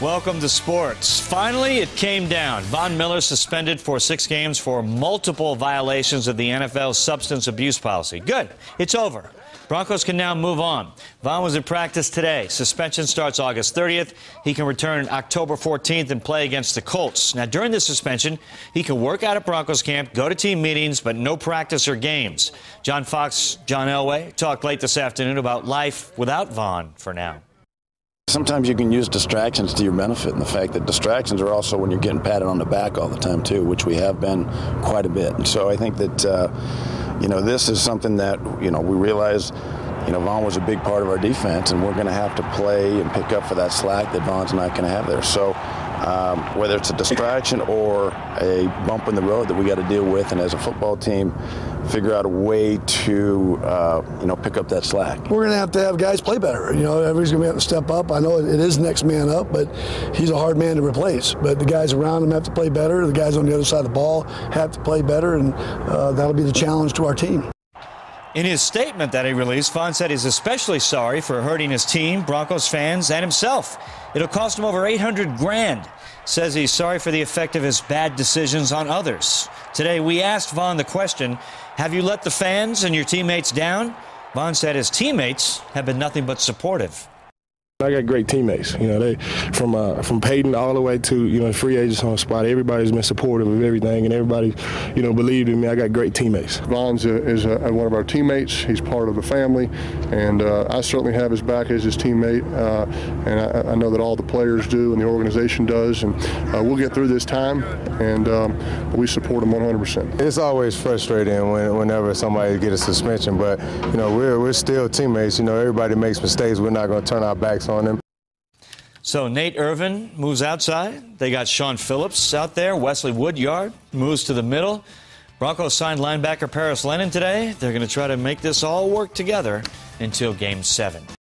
Welcome to sports. Finally, it came down. Von Miller suspended for six games for multiple violations of the NFL's substance abuse policy. Good. It's over. Broncos can now move on. Von was in practice today. Suspension starts August 30th. He can return October 14th and play against the Colts. Now, during the suspension, he can work out at Broncos camp, go to team meetings, but no practice or games. John Fox, John Elway talked late this afternoon about life without Von for now. Sometimes you can use distractions to your benefit, and the fact that distractions are also when you're getting patted on the back all the time too, which we have been quite a bit. And so I think that uh, you know this is something that you know we realize. You know, Von was a big part of our defense, and we're going to have to play and pick up for that slack that Von's not going to have there. So, um, whether it's a distraction or a bump in the road that we got to deal with, and as a football team, figure out a way to uh, you know pick up that slack. We're going to have to have guys play better. You know, everybody's going to have to step up. I know it is next man up, but he's a hard man to replace. But the guys around him have to play better. The guys on the other side of the ball have to play better, and uh, that'll be the challenge to our team. In his statement that he released, Von said he's especially sorry for hurting his team, Broncos fans, and himself. It'll cost him over 800 grand. Says he's sorry for the effect of his bad decisions on others. Today, we asked Von the question Have you let the fans and your teammates down? Von said his teammates have been nothing but supportive. I got great teammates. You know, they from uh, from Peyton all the way to you know free agents on the spot. Everybody's been supportive of everything, and everybody, you know, believed in me. I got great teammates. Von's a, is a, one of our teammates. He's part of the family, and uh, I certainly have his back as his teammate. Uh, and I, I, know that all the players do, and the organization does. And uh, we'll get through this time, and um, we support him 100%. It's always frustrating when, whenever somebody gets a suspension, but you know we're we're still teammates. You know, everybody makes mistakes. We're not going to turn our backs on him. So Nate Irving moves outside. They got Shaun Phillips out there. Wesley Woodyard moves to the middle. Broncos signed linebacker Paris Lennon today. They're going to try to make this all work together until game seven.